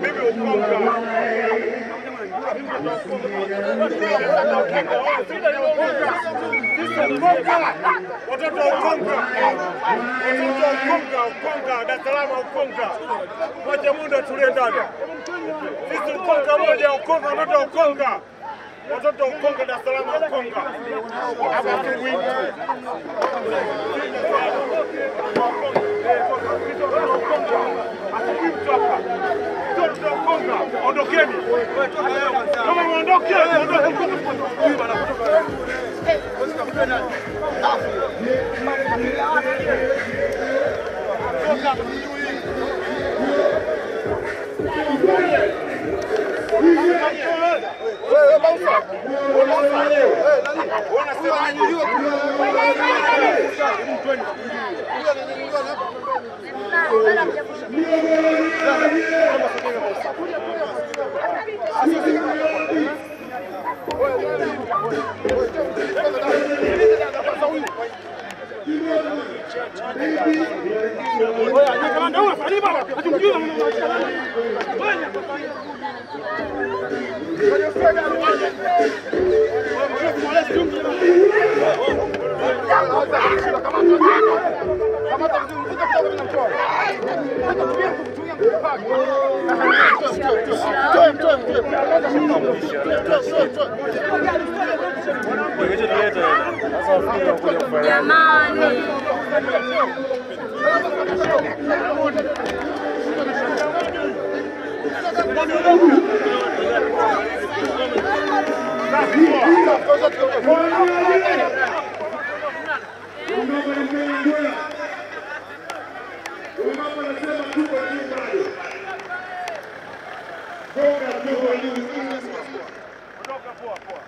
Mimi ukonga. Watoto wa Ukonga, watoto wa Ukonga, Ukonga, Dar es Salaam Ukonga, moja muda tulie ndani. Sisi Ukonga moja, Ukonga, watoto wa Ukonga, watoto wa Ukonga, Dar es Salaam Ukonga, hapa tu wingi. Ondokeni kama muondoke, Go, go, go. Jamani. Poa, poa. Poa.